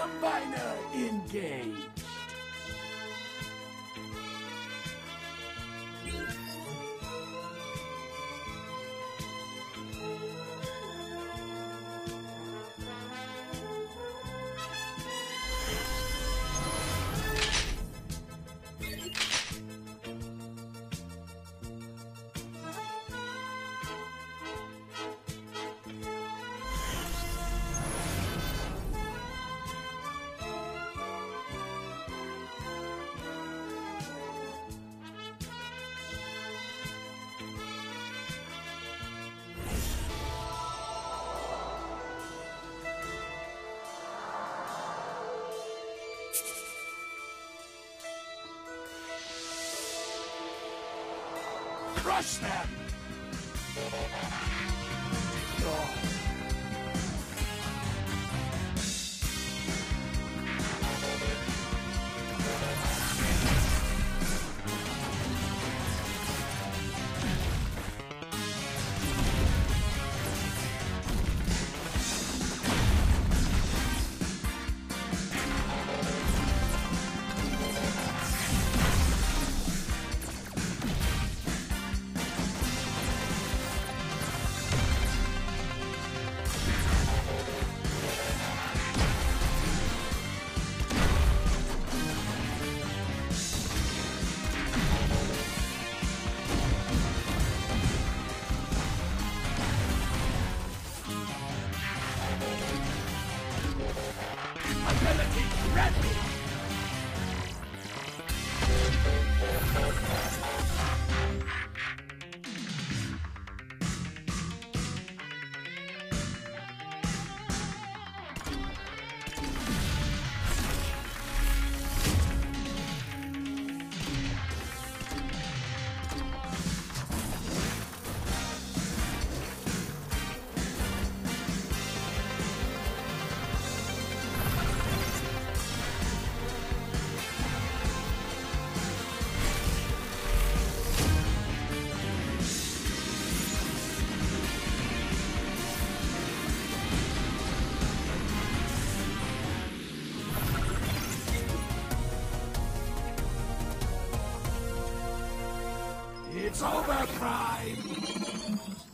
Combiner engaged. Crush them! It's over, Prime!